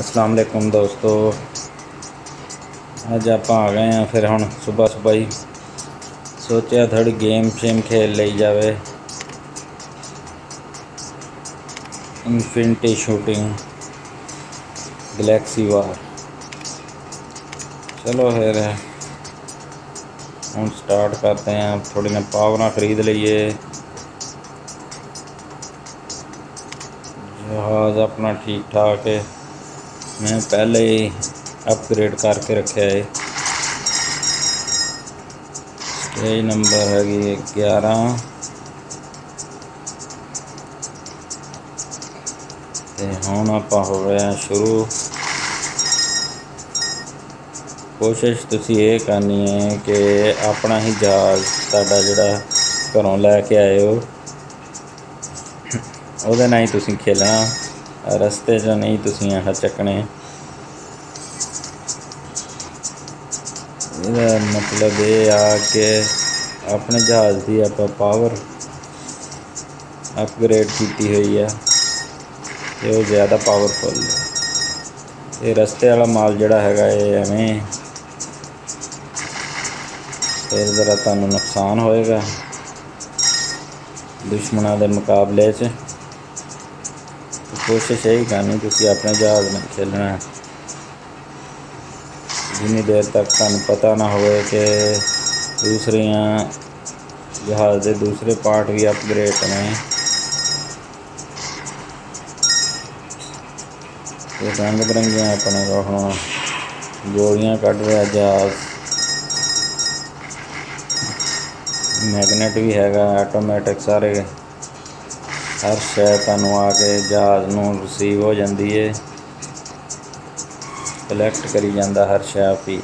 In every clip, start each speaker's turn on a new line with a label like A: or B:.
A: ਅਸਲਾਮ ਅਲੈਕੁਮ ਦੋਸਤੋ ਅੱਜ ਆਪਾਂ ਆ ਗਏ ਆ ਫਿਰ ਹੁਣ ਸਵੇਰ ਸਵੇਰ ਹੀ ਸੋਚਿਆ ਥੋੜੀ ਗੇਮ ਸ਼ੇਮ ਖੇਲ ਲਈ ਜਾਵੇ ਇਨਫਿਨਿਟੀ ਸ਼ੂਟਿੰਗ ਗੈਲੈਕਸੀ ਵਾਰ ਚਲੋ ਫਿਰ ਹੁਣ ਸਟਾਰਟ करते हैं थोड़ी ना पावर खरीद लीए जहाज़ अपना ठीक ठाक है ਮੈਂ ਪਹਿਲੇ ਅਪਗ੍ਰੇਡ ਕਰਕੇ ਰੱਖਿਆ ਹੈ ਸਟੇਜ ਨੰਬਰ ਹੈਗੀ 11 ਤੇ ਹੁਣ ਆਪਾਂ ਹੋ ਰਿਹਾ ਸ਼ੁਰੂ। ਕੋਸ਼ਿਸ਼ ਤੁਸੀਂ ਇਹ ਕਰਨੀ ਹੈ ਕਿ ਆਪਣਾ ਹੀ ਜਹਾਜ਼ ਤੁਹਾਡਾ ਜਿਹੜਾ ਘਰੋਂ ਲੈ ਕੇ ਆਏ ਹੋ। ਉਹਦੇ ਨਾਲ ਹੀ ਤੁਸੀਂ ਖੇਲਣਾ, ਰਸਤੇ 'ਚ ਨਹੀਂ ਤੁਸੀਂ ਆਹ ਚੱਕਣੇ। ਇਹਦਾ ਮਤਲਬ ਇਹ ਆ ਕਿ ਆਪਣੇ ਜਹਾਜ਼ ਦੀ ਆਪਾਂ ਪਾਵਰ ਅਪਗ੍ਰੇਡ ਕੀਤੀ ਹੋਈ ਆ ਤੇ ਉਹ ਜ਼ਿਆਦਾ ਪਾਵਰਫੁਲ ਹੈ ਇਹ ਰਸਤੇ ਵਾਲਾ ਮਾਲ ਜਿਹੜਾ ਹੈਗਾ ਇਹ ਐਵੇਂ ਫਿਰ ਜ਼ਰਾ ਤੁਹਾਨੂੰ ਨੁਕਸਾਨ ਹੋਏਗਾ ਦੁਸ਼ਮਣਾਂ ਦੇ ਮੁਕਾਬਲੇ 'ਚ ਕੋਸ਼ਿਸ਼ ਇਹ ਕਰਨੀ ਤੁਸੀਂ ਆਪਣੇ ਜਹਾਜ਼ ਨਾਲ ਖੇਲਣਾ ਜਿੰਨੀ ਦੇਰ ਤੱਕ ਤੁਹਾਨੂੰ ਪਤਾ ਨਾ ਹੋਵੇ ਕਿ ਦੂਸਰੀਆਂ ਜਹਾਜ਼ ਦੇ ਦੂਸਰੇ ਪਾਰਟ ਵੀ ਅਪਗ੍ਰੇਡ ਨੇ। ਇਹ ਰੰਗ ਬਰੰਗੀਆਂ ਆਪਣੇ ਕੋਲ ਹੁਣ ਕੱਢ ਰਿਹਾ ਜਹਾਜ਼। ਮੈਗਨੇਟ ਵੀ ਹੈਗਾ ਆਟੋਮੈਟਿਕ ਸਾਰੇ। ਹਰ ਸ਼ੈ ਤੁਹਾਨੂੰ ਆ ਕੇ ਜਹਾਜ਼ ਨੂੰ ਰਿਸੀਵ ਹੋ ਜਾਂਦੀ ਏ। ਕਲੈਕਟ ਕਰੀ ਜਾਂਦਾ ਹਰ ਸ਼ੈ ਵੀ।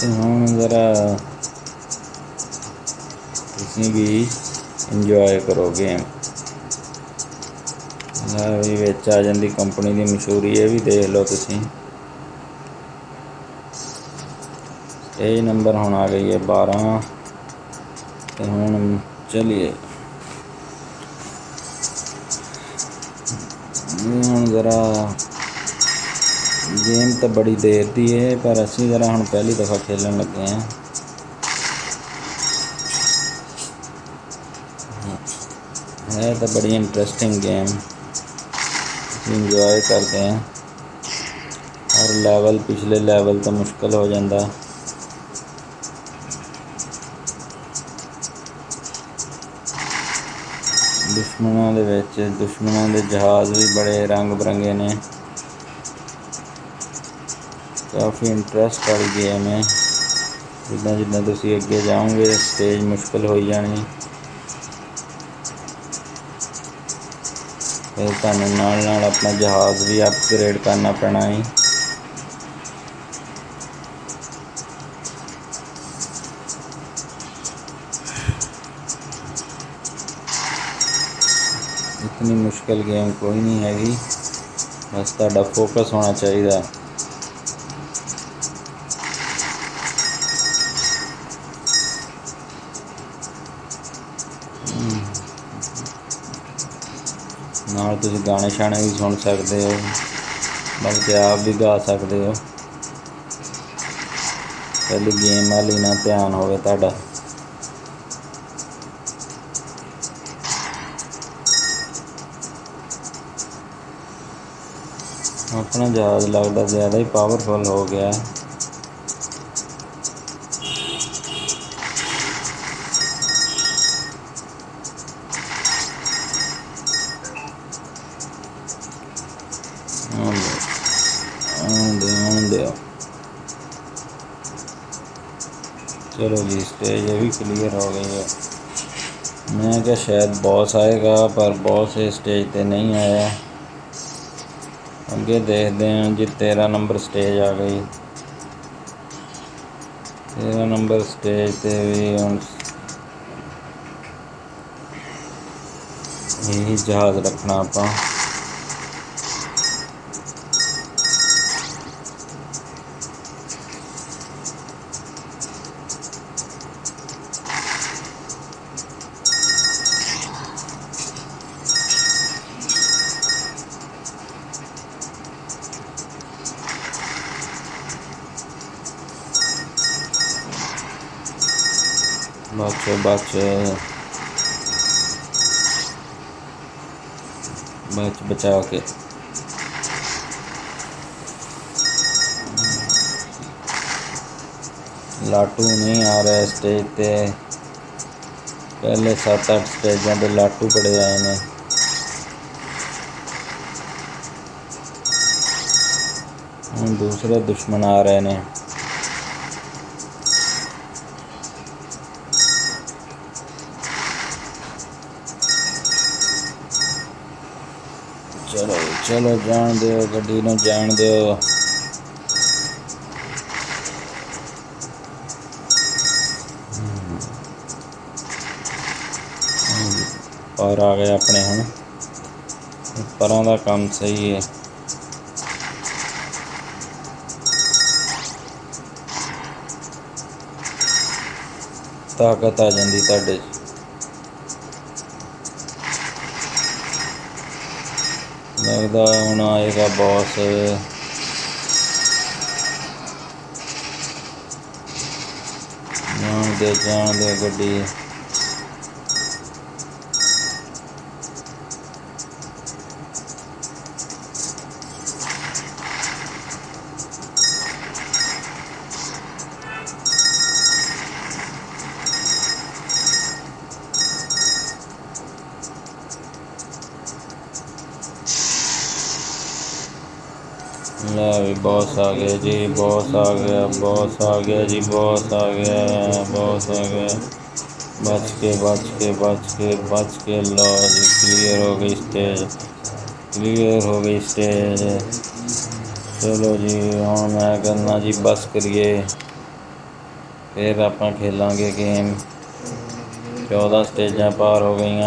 A: ਤੇ ਹੁਣ ਜ਼ਰਾ ਤੁਸੀਂ ਵੀ ਇੰਜੋਏ ਕਰੋ ਗੇਮ ਲੈ ਵੀ ਵਿੱਚ ਆ ਜਾਂਦੀ ਕੰਪਨੀ ਦੀ ਮਸ਼ਹੂਰੀ, ਇਹ ਵੀ ਦੇਖ ਲਓ ਤੁਸੀਂ। ਇਹ ਨੰਬਰ ਹੁਣ ਆ ਗਈ ਹੈ 12 ਤੇ ਹੁਣ ਚਲਿਏ। ਹੁਣ ਜ਼ਰਾ ਗੇਮ ਤਾਂ ਬੜੀ ਦੇਰ ਦੀ ਹੈ ਪਰ ਅਸੀਂ ਜ਼ਰਾ ਹੁਣ ਪਹਿਲੀ ਦਫਾ ਖੇਲਣ ਲੱਗੇ ਹਾਂ ਹੈ ਤਾਂ ਬੜੀ ਇੰਟਰਸਟਿੰਗ ਗੇਮ ਇੰਜੋਏ ਕਰਦੇ हैं ਹਰ ਲੈਵਲ ਪਿਛਲੇ ਲੈਵਲ ਤੋਂ ਮੁਸ਼ਕਲ ਹੋ ਜਾਂਦਾ ਦੁਸ਼ਮਣਾਂ ਦੇ ਵਿੱਚ, ਦੁਸ਼ਮਣਾਂ ਦੇ ਜਹਾਜ਼ ਵੀ ਬੜੇ ਰੰਗ ਬਰੰਗੇ ਨੇ। ਕਾਫੀ ਇੰਟਰਸਟ ਵਾਲੀ ਗੇਮ ਹੈ। ਜਿੱਦਾਂ ਜਿੱਦਾਂ ਤੁਸੀਂ ਅੱਗੇ ਜਾਓਗੇ ਸਟੇਜ ਮੁਸ਼ਕਲ ਹੋਈ ਜਾਣੀ। ਫਿਰ ਤੁਹਾਨੂੰ ਨਾਲ ਨਾਲ ਆਪਣਾ ਜਹਾਜ਼ ਵੀ ਅਪਗ੍ਰੇਡ ਕਰਨਾ ਪੈਣਾ ਹੈ। इतनी मुश्किल गेम कोई नहीं हैगी बस ਤੁਹਾਡਾ ਫੋਕਸ ਹੋਣਾ ਚਾਹੀਦਾ ਨਾਲ ਤੁਸੀਂ ਗਾਣੇ ਸ਼ਾਣੇ ਵੀ ਸੁਣ ਸਕਦੇ ਹੋ ਬਲਕਿ ਆਪ ਵੀ ਗਾ ਸਕਦੇ ਹੋ ਪਹਿਲੀ ਗੇਮ ਵਾਲੀ ਨਾ ਧਿਆਨ ਹੋਵੇ ਤੁਹਾਡਾ ਆਪਣਾ ਜਹਾਜ਼ ਲੱਗਦਾ ਜ਼ਿਆਦਾ ਹੀ ਪਾਵਰਫੁਲ ਹੋ ਗਿਆ ਆਉਂਦੇ ਆਉਂਦੇ ਚਲੋ ਜੀ ਸਟੇਜ ਇਹ ਵੀ ਕਲੀਅਰ ਹੋ ਗਈ ਹੈ ਮੈਂ ਕਿਹਾ ਸ਼ਾਇਦ ਬੌਸ ਆਏਗਾ ਪਰ ਬੌਸ ਇਸ ਸਟੇਜ ਤੇ ਨਹੀਂ ਆਇਆ ਅੱਗੇ ਦੇਖਦੇ ਹਾਂ ਜੀ 13 ਨੰਬਰ ਸਟੇਜ ਆ ਗਈ 13 ਨੰਬਰ ਸਟੇਜ ਤੇ ਵੀ ਹੁਣ ਇਹ ਜਹਾਜ਼ ਰੱਖਣਾ ਆਪਾਂ बच बच बच बचा के लाटू नहीं आ रहा स्टेज पे पहले सत्त अठ स्टेजा पे लाटू बड़े आए ने दूसरे दुश्मन आ रहे हैं ਚਲੋ ਚਲੋ ਜਾਣ ਦਿਓ, ਗੱਡੀ ਨੂੰ ਜਾਣ ਦਿਓ। ਪਰ ਆ ਗਏ ਆਪਣੇ ਹੁਣ। ਪਰਾਂ ਦਾ ਕੰਮ ਸਹੀ ਹੈ ਤਾਕਤ ਆ ਜਾਂਦੀ ਤੁਹਾਡੇ 'ਚ। हूँ आएगा बॉस जान दे जान दे गड्डी बॉस आ गया जी बॉस आ गया बॉस आ गया जी बॉस आ गया बॉस आ गया बच के बच के बच के बच के लो जी क्लियर हो गई स्टेज क्लियर हो गई स्टेज चलो जी हम मैं करना जी बस करिए, फिर आप खेलेंगे गेम चौदह स्टेजा पार हो गई